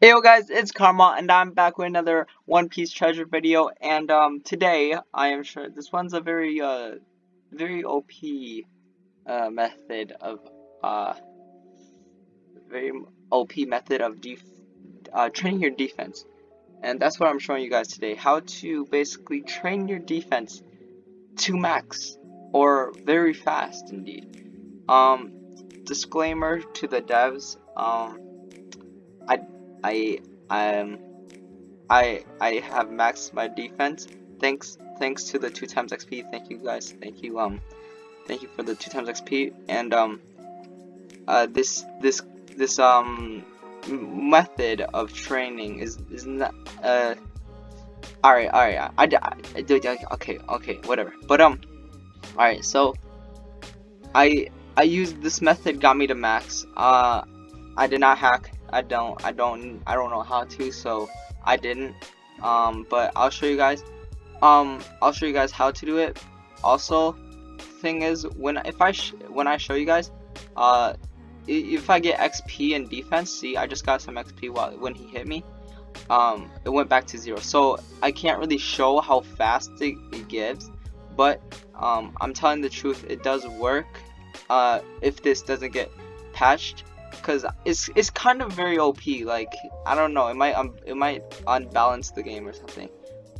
Hey yo guys, it's Karma and I'm back with another One Piece treasure video and um today I am sure this one's a very uh very OP uh method of uh very OP method of def uh training your defense. And that's what I'm showing you guys today, how to basically train your defense to max or very fast indeed. Um disclaimer to the devs, um I I um I I have maxed my defense. Thanks thanks to the two times XP. Thank you guys. Thank you um thank you for the two times XP and um uh this this this um method of training is is not uh all right all right I, I, I do okay okay whatever. But um all right so I I used this method got me to max. Uh I did not hack I don't I don't I don't know how to so I didn't. Um but I'll show you guys um I'll show you guys how to do it. Also thing is when if I when I show you guys uh if I get XP in defense see I just got some XP while when he hit me. Um it went back to zero. So I can't really show how fast it, it gives but um I'm telling the truth it does work. Uh if this doesn't get patched because it's it's kind of very OP. Like I don't know, it might um, it might unbalance the game or something.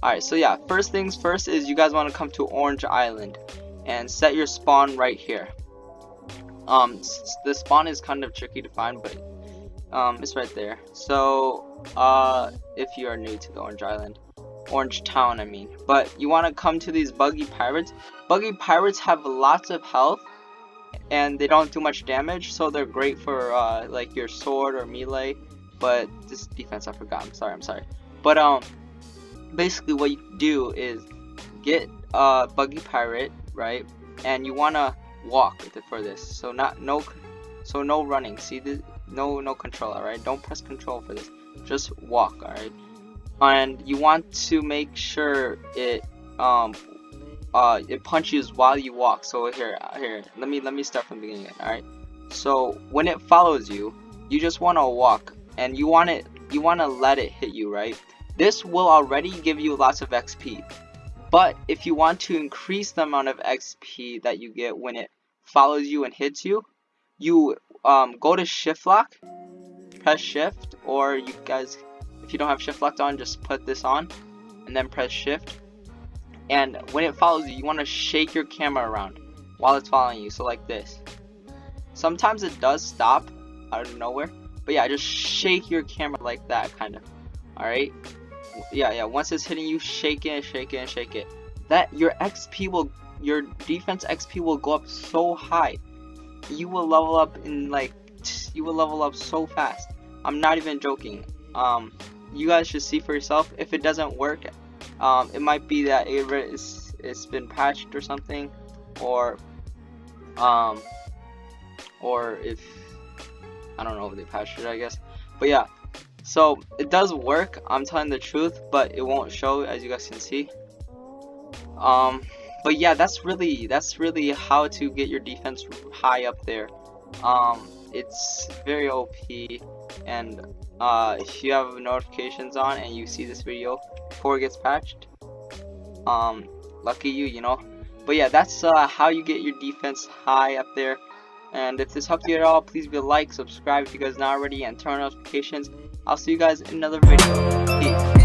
All right, so yeah, first things first is you guys want to come to Orange Island and set your spawn right here. Um, the spawn is kind of tricky to find, but um, it's right there. So uh, if you are new to the Orange Island. Orange Town, I mean. But you want to come to these buggy pirates. Buggy pirates have lots of health, and they don't do much damage, so they're great for uh, like your sword or melee. But this defense I forgot. I'm sorry. I'm sorry. But um, basically what you do is get a uh, buggy pirate, right? And you wanna walk with it for this. So not no, so no running. See the no no control. Alright, don't press control for this. Just walk. Alright, and you want to make sure it um uh, it punches while you walk. So here, here, let me let me start from the beginning. All right. So when it follows you, you just want to walk, and you want it, you want to let it hit you, right? This will already give you lots of XP. But if you want to increase the amount of XP that you get when it follows you and hits you, you um, go to shift lock, press shift, or you guys, if you don't have shift locked on, just put this on, and then press shift and when it follows you, you want to shake your camera around while it's following you. So like this. Sometimes it does stop out of nowhere. But yeah, just shake your camera like that, kind of. Alright? Yeah, yeah. Once it's hitting you, shake it, shake it, shake it. That, your XP will, your defense XP will go up so high. You will level up in like, you will level up so fast. I'm not even joking. Um, you guys should see for yourself. If it doesn't work, um, it might be that it is, it's been patched or something, or um, or if I don't know if they patched it, I guess. But yeah, so it does work. I'm telling the truth, but it won't show as you guys can see. Um, but yeah, that's really that's really how to get your defense high up there. Um, it's very OP, and uh, if you have notifications on and you see this video before it gets patched, um, lucky you, you know. But yeah, that's uh, how you get your defense high up there. And if this helped you at all, please be a like, subscribe if you guys not already, and turn on notifications. I'll see you guys in another video. Peace.